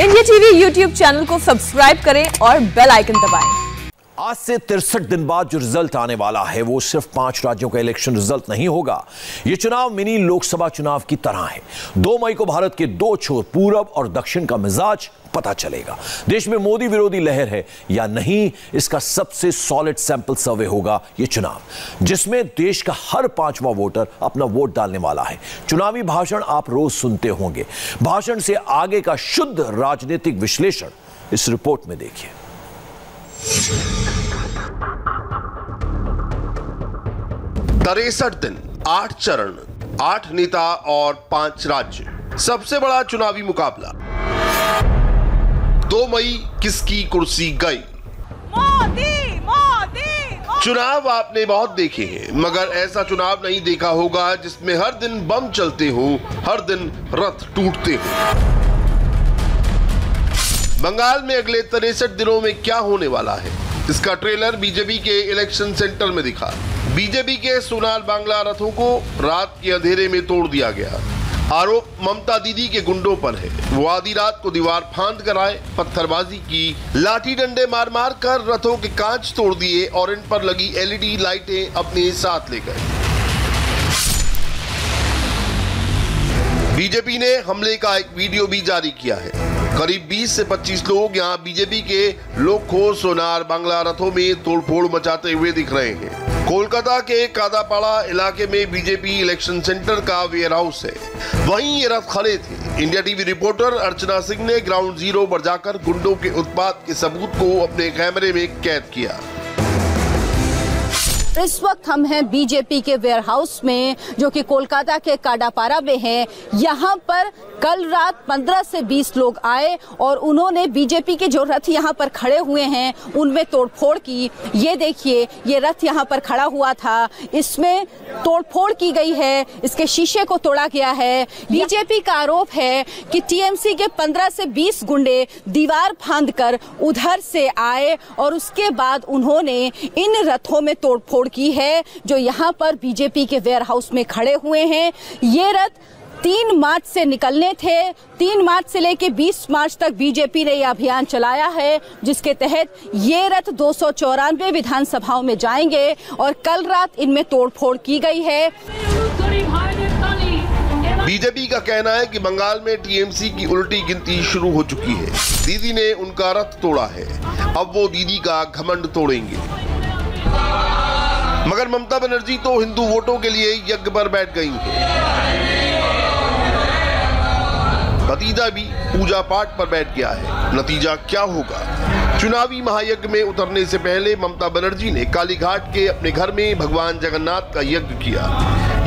India TV YouTube channel को subscribe करें और बेल आइकन दबाएँ। आज से तिरसठ दिन बाद जो रिज़ल्ट आने वाला है, वो सिर्फ़ पाँच राज्यों का इलेक्शन रिज़ल्ट नहीं होगा। ये चुनाव मिनी लोकसभा चुनाव की तरह है। दो मई को भारत के दो छोर, पूरब और दक्षिण का मिजाज पता चलेगा। देश में मोदी विरोधी लहर है या नहीं, इसका सबसे सॉलिड सैंपल सर्वे होगा ये चुनाव, जिसमें देश का हर पांचवा वोटर अपना वोट डालने वाला है। चुनावी भाषण आप रोज सुनते होंगे। भाषण से आगे का शुद्ध राजनीतिक विश्लेषण इस रिपोर्ट में देखिए। तिरसठ दिन आठ चरण आठ नेता और पाँच राज्य। सबसे बड़ा चुनावी मुकाबला। दो मई किसकी कुर्सी गई? मोदी मोदी चुनाव आपने बहुत देखे हैं मगर ऐसा चुनाव नहीं देखा होगा जिसमें हर दिन बम चलते हो हर दिन रथ टूटते हो। बंगाल में अगले तिरसठ दिनों में क्या होने वाला है? इसका ट्रेलर बीजेपी के इलेक्शन सेंटर में दिखा। बीजेपी के सोनाल बांग्ला रथों को रात के अंधेरे में तोड़ दिया गया। आरोप ममता दीदी के गुंडों पर है। वो आधी रात को दीवार फांद कर आए, पत्थरबाजी की लाठी डंडे मार मार कर रथों के कांच तोड़ दिए और इन पर लगी एलईडी लाइटें अपने साथ ले गए बीजेपी ने हमले का एक वीडियो भी जारी किया है। करीब 20 से 25 लोग यहाँ बीजेपी के लोखो सोनार बांग्ला रथों में तोड़फोड़ मचाते हुए दिख रहे हैं। कोलकाता के कादापाड़ा इलाके में बीजेपी इलेक्शन सेंटर का वेयर हाउस है। वहीं ये रथ खड़े थे। India TV reporter Archana Singh ने ग्राउंड ज़ीरो पर जाकर गुंडों के उत्पाद के सबूत को अपने कैमरे में कैद किया। इस वक्त हम हैं बीजेपी के वेयर हाउस में, जो कि कोलकाता के काडापारा में है। यहाँ पर कल रात 15 से 20 लोग आए और उन्होंने बीजेपी के जो रथ यहाँ पर खड़े हुए हैं, उनमें तोड़फोड़ की। ये देखिए, ये रथ यहाँ पर खड़ा हुआ था। इसमें तोड़फोड़ की गई है। इसके शीशे को तोड़ा गया है। बीजेपी का आरोप है कि टीएमसी के 15 से 20 गुंडे दीवार फांद कर उधर से आए और उसके बाद उन्होंने इन रथों में तोड़फोड़ की है, जो यहाँ पर बीजेपी के वेयर हाउस में खड़े हुए हैं। ये रथ तीन मार्च से निकलने थे। तीन मार्च से लेकर 20 मार्च तक बीजेपी ने यह अभियान चलाया है, जिसके तहत ये रथ दो विधानसभाओं में जाएँगे और कल रात इनमें तोड़फोड़ की गई है। बीजेपी का कहना है कि बंगाल में टीएमसी की उल्टी गिनती शुरू हो चुकी है। दीदी ने उनका रथ तोड़ा है। अब वो दीदी का घमंड तोड़ेंगे। मगर ममता बनर्जी तो हिंदू वोटों के लिए यज्ञ पर बैठ गई। भतीजा भी पूजा पाठ पर बैठ गया है। नतीजा क्या होगा? चुनावी महायज्ञ में उतरने से पहले ममता बनर्जी ने कालीघाट के अपने घर में भगवान जगन्नाथ का यज्ञ किया।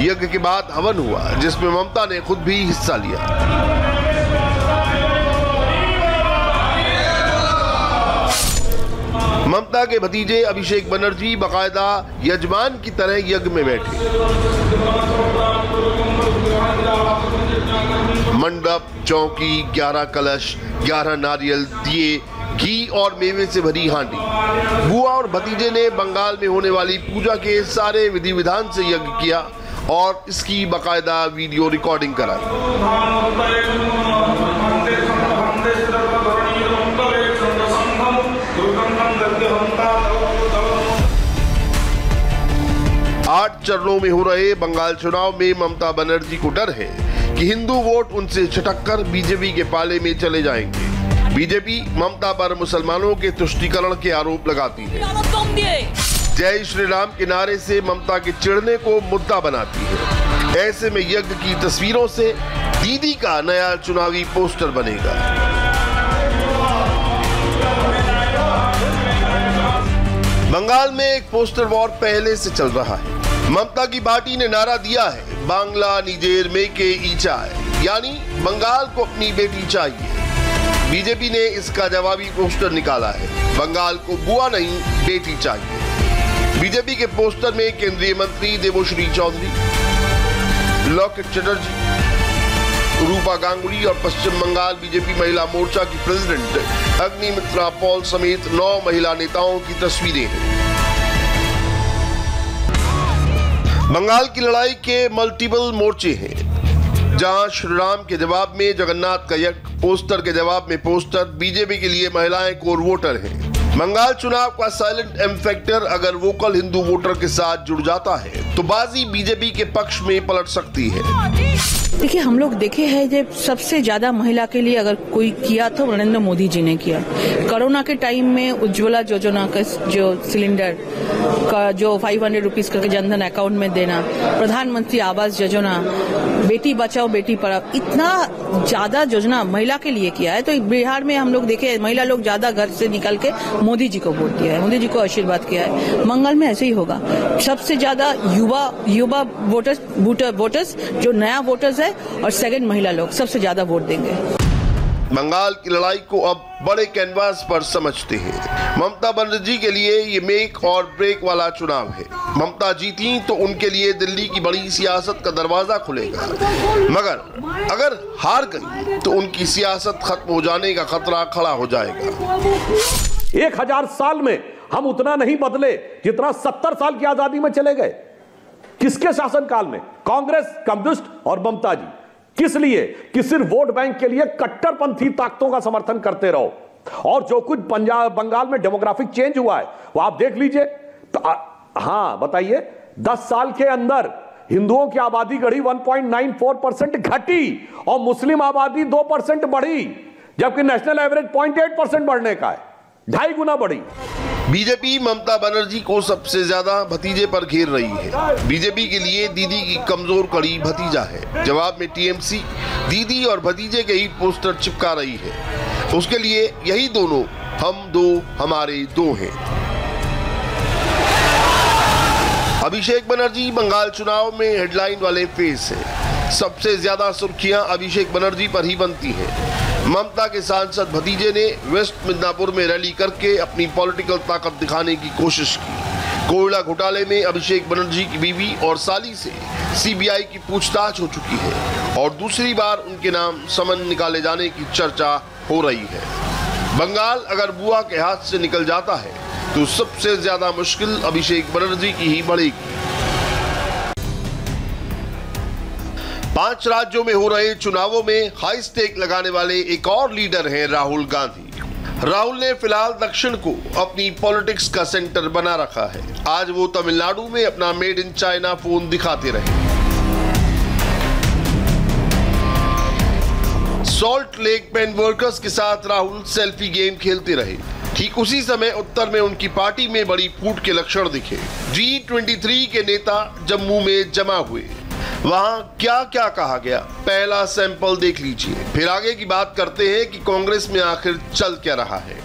यज्ञ के बाद हवन हुआ, जिसमें ममता ने खुद भी हिस्सा लिया। ममता के भतीजे अभिषेक बनर्जी बकायदा यजमान की तरह यज्ञ में बैठे। मंडप, चौकी, ग्यारह कलश, ग्यारह नारियल दिए, घी और मेवे से भरी हांडी। बुआ और भतीजे ने बंगाल में होने वाली पूजा के सारे विधि विधान से यज्ञ किया और इसकी बाकायदा वीडियो रिकॉर्डिंग कराई। आठ चरणों में हो रहे बंगाल चुनाव में ममता बनर्जी को डर है कि हिंदू वोट उनसे छटक कर बीजेपी के पाले में चले जाएँगे। बीजेपी ममता पर मुसलमानों के तुष्टिकरण के आरोप लगाती है। जय श्री राम के नारे से ममता के चिड़ने को मुद्दा बनाती है। ऐसे में यज्ञ की तस्वीरों से दीदी का नया चुनावी पोस्टर बनेगा। बंगाल में एक पोस्टर वॉर पहले से चल रहा है। ममता की पार्टी ने नारा दिया है। बांग्ला, निजेर में के ईचा है। यानी बंगाल को अपनी बेटी चाहिए। बीजेपी ने इसका जवाबी पोस्टर निकाला है। बंगाल को बुआ नहीं, बेटी चाहिए। बीजेपी के पोस्टर में केंद्रीय मंत्री देवोश्री चौधरी, लॉकेट चटर्जी, रूपा गांगुली और पश्चिम बंगाल बीजेपी महिला मोर्चा की प्रेसिडेंट अग्निमित्रा पॉल समेत नौ महिला नेताओं की तस्वीरें हैं। बंगाल की लड़ाई के मल्टीपल मोर्चे हैं, जहाँ श्रीराम के जवाब में, जगन्नाथ का यज्ञ पोस्टर के जवाब में पोस्टर बीजेपी के लिए महिलाएँ कोर वोटर हैं। बंगाल चुनाव का साइलेंट एम फैक्टर अगर वोकल हिंदू वोटर के साथ जुड़ जाता है तो बाजी बीजेपी के पक्ष में पलट सकती है। देखिए, हम लोग देखे हैं जब सबसे ज़्यादा महिला के लिए अगर कोई किया तो नरेंद्र मोदी जी ने किया। कोरोना के टाइम में उज्ज्वला योजना का जो सिलेंडर का जो फाइव हंड्रेड रुपीज़ करके जनधन अकाउंट में देना, प्रधानमंत्री आवास योजना, बेटी बचाओ, बेटी पढ़ाओ, इतना ज़्यादा योजना महिला के लिए किया है। तो बिहार में हम लोग देखे महिला लोग ज़्यादा घर से निकल के मोदी जी को वोट दिया है, मोदी जी को आशीर्वाद किया है। मंगल में ऐसे ही होगा। सबसे ज़्यादा युवा युवा वोटर्स वोटर्स जो नया वोटर्स है, और सेकंड महिला लोग, सबसे ज़्यादा वोट देंगे। बंगाल की लड़ाई को अब बड़े कैनवास पर समझते हैं। ममता बनर्जी के लिए ये मेक और ब्रेक वाला चुनाव है। ममता जीती तो उनके लिए दिल्ली की बड़ी सियासत का दरवाज़ा खुलेगा। मगर अगर हार गई तो उनकी सियासत खत्म हो जाने का खतरा खड़ा हो जाएगा। एक हज़ार साल में हम उतना नहीं बदले जितना सत्तर साल की आज़ादी में चले गए। किसके शासनकाल में? कांग्रेस, कम्युनिस्ट और ममता जी। किस लिए? कि सिर्फ़ वोट बैंक के लिए कट्टरपंथी ताकतों का समर्थन करते रहो। और जो कुछ पंजाब बंगाल में डेमोग्राफिक चेंज हुआ है, वो आप देख लीजिए। तो हाँ बताइए। दस साल के अंदर हिंदुओं की आबादी गढ़ी 1.94 परसेंट घटी और मुस्लिम आबादी 2 परसेंट बढ़ी, जबकि नेशनल एवरेज 0.8 परसेंट बढ़ने का है। ढाई गुना बढ़ी। बीजेपी ममता बनर्जी को सबसे ज़्यादा भतीजे पर घेर रही है। बीजेपी के लिए दीदी की कमज़ोर कड़ी भतीजा है। जवाब में टीएमसी, दीदी और भतीजे के ही पोस्टर चिपका रही है। उसके लिए यही दोनों, हम दो, हमारे दो हैं। अभिषेक बनर्जी, बंगाल चुनाव में हेडलाइन वाले फेस है। सबसे ज़्यादा सुर्खियाँ अभिषेक बनर्जी पर ही बनती हैं। ममता के सांसद भतीजे ने वेस्ट मिदनापुर में रैली करके अपनी पॉलिटिकल ताकत दिखाने की कोशिश की। कोयला घोटाले में अभिषेक बनर्जी की बीवी और साली से सीबीआई की पूछताछ हो चुकी है और दूसरी बार उनके नाम समन निकाले जाने की चर्चा हो रही है। बंगाल अगर बुआ के हाथ से निकल जाता है तो सबसे ज़्यादा मुश्किल अभिषेक बनर्जी की ही बढ़ेगी। पाँच राज्यों में हो रहे चुनावों में हाई स्टेक लगाने वाले एक और लीडर हैं राहुल गांधी। राहुल ने फ़िलहाल दक्षिण को अपनी पॉलिटिक्स का सेंटर बना रखा है। आज वो तमिलनाडु में अपना मेड इन चाइना फ़ोन दिखाते रहे। सॉल्ट लेक पेन वर्कर्स के साथ राहुल सेल्फी गेम खेलते रहे। ठीक उसी समय उत्तर में उनकी पार्टी में बड़ी फूट के लक्षण दिखे। जी ट्वेंटी थ्री के नेता जम्मू में जमा हुए। वहाँ क्या क्या कहा गया? पहला सैंपल देख लीजिए। फिर आगे की बात करते हैं कि कांग्रेस में आखिर चल क्या रहा है।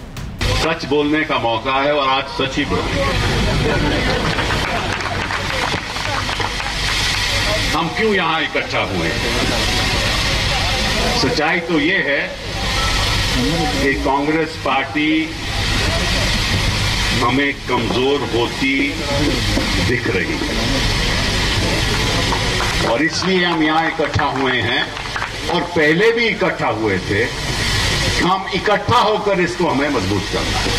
सच बोलने का मौका है और आज सच ही बोलेंगे हम क्यों यहाँ इकट्ठा हुए? सच्चाई तो ये है कि कांग्रेस पार्टी हमें कमज़ोर होती दिख रही है। और इसलिए हम यहाँ इकट्ठा हुए हैं। और पहले भी इकट्ठा हुए थे। हम इकट्ठा होकर इसको हमें मज़बूत करना है।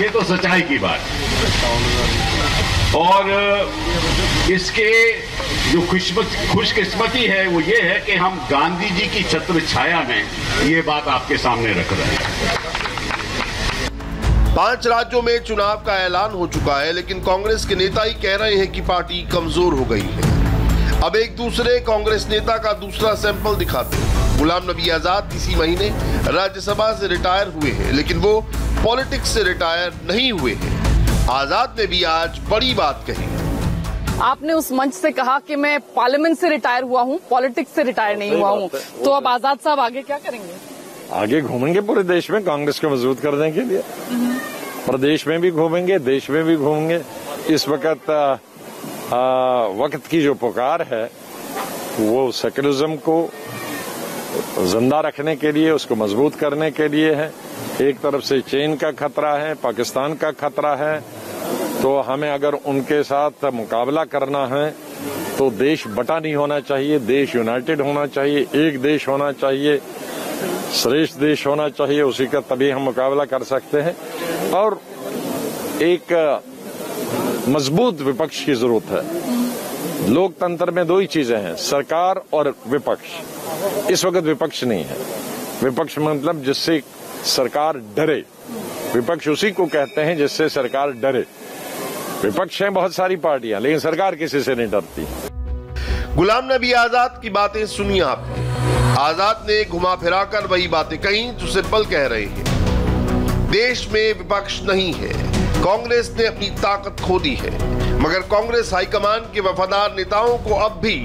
ये तो सच्चाई की बात और इसके जो खुशकिस्मती है, वो ये है कि हम गांधी जी की छत्र छाया में ये बात आपके सामने रख रहे हैं। पाँच राज्यों में चुनाव का ऐलान हो चुका है लेकिन कांग्रेस के नेता ही कह रहे हैं कि पार्टी कमज़ोर हो गई है। अब एक दूसरे कांग्रेस नेता का दूसरा सैंपल दिखाते हैं। गुलाम नबी आज़ाद इसी महीने राज्यसभा से रिटायर हुए हैं लेकिन वो पॉलिटिक्स से रिटायर नहीं हुए हैं। आज़ाद ने भी आज बड़ी बात कही। आपने उस मंच से कहा कि मैं पार्लियामेंट से रिटायर हुआ हूँ पॉलिटिक्स से रिटायर नहीं हुआ हूँ। तो अब आज़ाद साहब आगे क्या करेंगे? आगे घूमेंगे पूरे देश में, कांग्रेस को मज़बूत करने के लिए प्रदेश में भी घूमेंगे, देश में भी घूमेंगे। इस वक्त वक्त की जो पुकार है, वो सेकुलरिज्म को ज़िंदा रखने के लिए, उसको मज़बूत करने के लिए है। एक तरफ़ से चीन का खतरा है, पाकिस्तान का खतरा है। तो हमें अगर उनके साथ मुकाबला करना है तो देश बटा नहीं होना चाहिए, देश यूनाइटेड होना चाहिए, एक देश होना चाहिए। श्रेष्ठ देश होना चाहिए, उसी का तभी हम मुकाबला कर सकते हैं। और एक मज़बूत विपक्ष की ज़रूरत है। लोकतंत्र में दो ही चीज़ें हैं, सरकार और विपक्ष। इस वक्त विपक्ष नहीं है। विपक्ष मतलब जिससे सरकार डरे। विपक्ष उसी को कहते हैं जिससे सरकार डरे। विपक्ष है बहुत सारी पार्टियाँ, लेकिन सरकार किसी से नहीं डरती। गुलाम नबी आज़ाद की बातें सुनिए आपने आज़ाद ने घुमा फिरा कर वही बातें कही जो सिंपल कह रहे हैं। देश में विपक्ष नहीं है। कांग्रेस ने अपनी ताकत खो दी है। मगर कांग्रेस हाईकमान के वफादार नेताओं को अब भी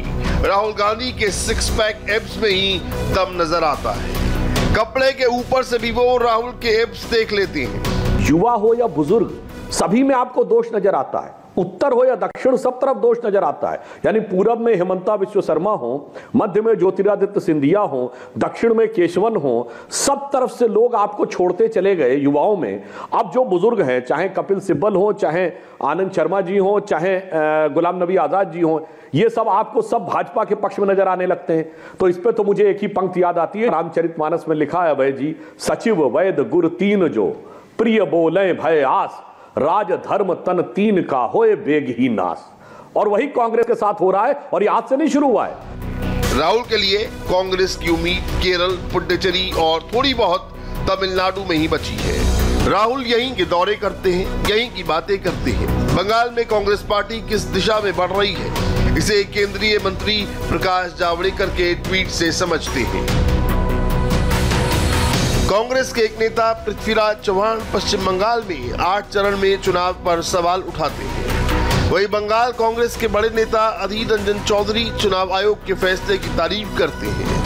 राहुल गांधी के सिक्स पैक एब्स में ही दम नज़र आता है। कपड़े के ऊपर से भी वो राहुल के एब्स देख लेते हैं। युवा हो या बुज़ुर्ग, सभी में आपको दोष नज़र आता है। उत्तर हो या दक्षिण, सब तरफ़ दोष नज़र आता है। यानी पूरब में हेमंता विश्व शर्मा हो, मध्य में ज्योतिरादित्य सिंधिया हो, दक्षिण में केशवन हो, सब तरफ़ से लोग आपको छोड़ते चले गए युवाओं में। अब जो बुज़ुर्ग हैं, चाहे कपिल सिब्बल हो, चाहे आनंद शर्मा जी हो, चाहे गुलाम नबी आज़ाद जी हो, ये सब आपको सब भाजपा के पक्ष में नज़र आने लगते हैं। तो इस पे तो मुझे एक ही पंक्ति याद आती है रामचरित मानस में लिखा है भय जी सचिव वैद गुरु तीन जो, प्रिय बोले भय आस। राज धर्म तन तीन का होए बेग ही नाश। और वही कांग्रेस के साथ हो रहा है और ये आज से नहीं शुरू हुआ है। राहुल के लिए कांग्रेस की उम्मीद केरल, पुडुचेरी और थोड़ी बहुत तमिलनाडु में ही बची है। राहुल यहीं के दौरे करते हैं, यहीं की बातें करते हैं। बंगाल में कांग्रेस पार्टी किस दिशा में बढ़ रही है, इसे केंद्रीय मंत्री प्रकाश जावड़ेकर के ट्वीट से समझते हैं। कांग्रेस के एक नेता पृथ्वीराज चौहान पश्चिम बंगाल में आठ चरण में चुनाव पर सवाल उठाते हैं। वही बंगाल कांग्रेस के बड़े नेता अधीर रंजन चौधरी चुनाव आयोग के फैसले की तारीफ़ करते हैं।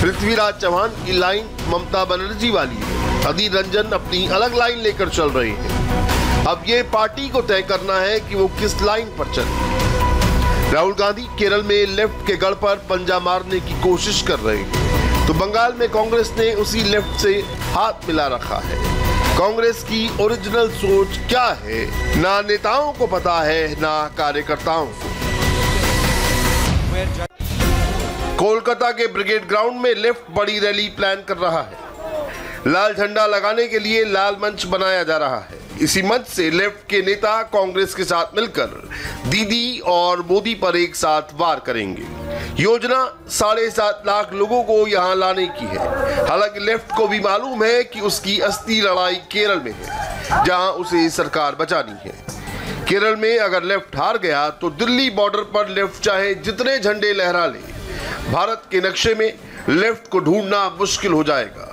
पृथ्वीराज चौहान की लाइन ममता बनर्जी वाली है। अधीर रंजन अपनी अलग लाइन लेकर चल रहे हैं। अब ये पार्टी को तय करना है कि वो किस लाइन पर चले। राहुल गांधी केरल में लेफ़्ट के गढ़ पर पंजा मारने की कोशिश कर रहे हैं। तो बंगाल में कांग्रेस ने उसी लेफ़्ट से हाथ मिला रखा है। कांग्रेस की ओरिजिनल सोच क्या है? ना नेताओं को पता है, ना कार्यकर्ताओं को। कोलकाता के ब्रिगेड ग्राउंड में लेफ़्ट बड़ी रैली प्लान कर रहा है। लाल झंडा लगाने के लिए लाल मंच बनाया जा रहा है। इसी मंच से लेफ़्ट के नेता कांग्रेस के साथ मिलकर दीदी और मोदी पर एक साथ वार करेंगे। योजना साढ़े सात लाख लोगों को यहाँ लाने की है। हालाँकि लेफ़्ट को भी मालूम है कि उसकी अस्थि लड़ाई केरल में है, जहाँ उसे सरकार बचानी है। केरल में अगर लेफ़्ट हार गया तो दिल्ली बॉर्डर पर लेफ़्ट चाहे जितने झंडे लहरा ले, भारत के नक्शे में लेफ़्ट को ढूंढना मुश्किल हो जाएगा।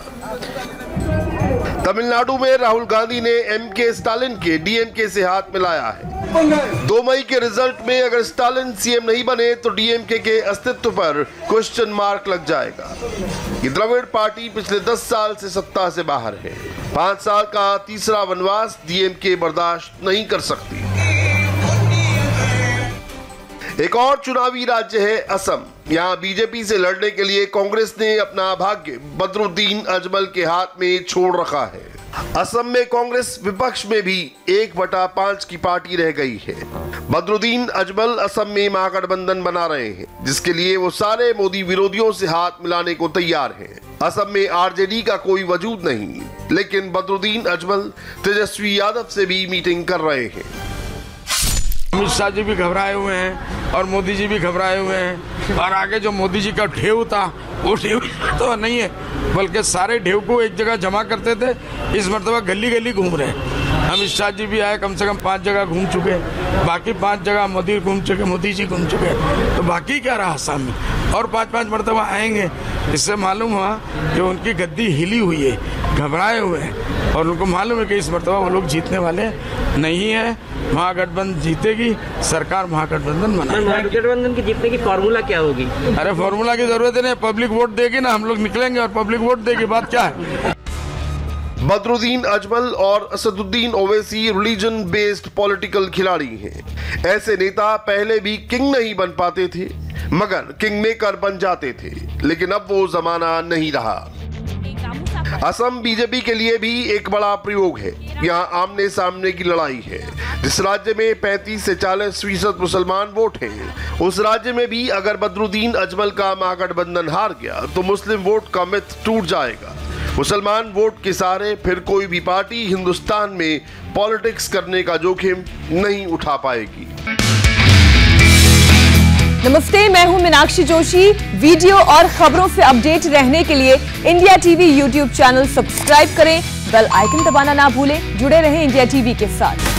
तमिलनाडु में राहुल गांधी ने एम के स्टालिन के डीएमके से हाथ मिलाया है। दो मई के रिज़ल्ट में अगर स्टालिन सीएम नहीं बने तो डीएमके के अस्तित्व पर क्वेश्चन मार्क लग जाएगा। ये द्रविड़ पार्टी पिछले दस साल से सत्ता से बाहर है। पाँच साल का तीसरा वनवास डीएमके बर्दाश्त नहीं कर सकती। एक और चुनावी राज्य है असम। यहाँ बीजेपी से लड़ने के लिए कांग्रेस ने अपना भाग्य बदरुद्दीन अजमल के हाथ में छोड़ रखा है। असम में कांग्रेस विपक्ष में भी एक बटा पाँच की पार्टी रह गई है। बदरुद्दीन अजमल असम में महागठबंधन बना रहे हैं, जिसके लिए वो सारे मोदी विरोधियों से हाथ मिलाने को तैयार हैं। असम में आरजेडी का कोई वजूद नहीं, लेकिन बदरुद्दीन अजमल तेजस्वी यादव से भी मीटिंग कर रहे हैं। अमित शाह जी भी घबराए हुए हैं और मोदी जी भी घबराए हुए हैं। और आगे जो मोदी जी का ढेव था, वो ढेव तो नहीं है, बल्कि सारे ढेव को एक जगह जमा करते थे। इस मरतबा गली गली घूम रहे हैं। अमित शाह जी भी आए, कम से कम पाँच जगह घूम चुके बाकी पाँच जगह मोदी घूम चुके, मोदी जी घूम चुके तो बाकी क्या रहा आसाम में और पाँच पाँच मरतबा आएँगे। इससे मालूम हुआ कि उनकी गद्दी हिली हुई है घबराए हुए हैं। और उनको मालूम है कि इस मरतबा वो लोग जीतने वाले नहीं है। महागठबंधन जीतेगी सरकार महागठबंधन बनाएगी। महागठबंधन की जीतने की फार्मूला क्या होगी? अरे फार्मूला की ज़रूरत नहीं पब्लिक वोट देगी ना हम लोग निकलेंगे और पब्लिक वोट देगी बात क्या है? बदरुद्दीन अजमल और Asaduddin Owaisi religion based political खिलाड़ी हैं। ऐसे नेता पहले भी किंग नहीं बन पाते थे, मगर किंग मेकर बन जाते थे, लेकिन अब वो जमाना नहीं रहा। असम बीजेपी के लिए भी एक बड़ा प्रयोग है। यहाँ आमने सामने की लड़ाई है। जिस राज्य में 35 से 40 फ़ीसद मुसलमान वोट हैं, उस राज्य में भी अगर बदरुद्दीन अजमल का महागठबंधन हार गया तो मुस्लिम वोट का मिथ टूट जाएगा। मुसलमान वोट के सहारे फिर कोई भी पार्टी हिंदुस्तान में पॉलिटिक्स करने का जोखिम नहीं उठा पाएगी। नमस्ते, मैं हूँ मीनाक्षी जोशी। वीडियो और खबरों से अपडेट रहने के लिए India TV YouTube channel subscribe करें। बेल आइकन दबाना ना भूलें। जुड़े रहें इंडिया टीवी के साथ।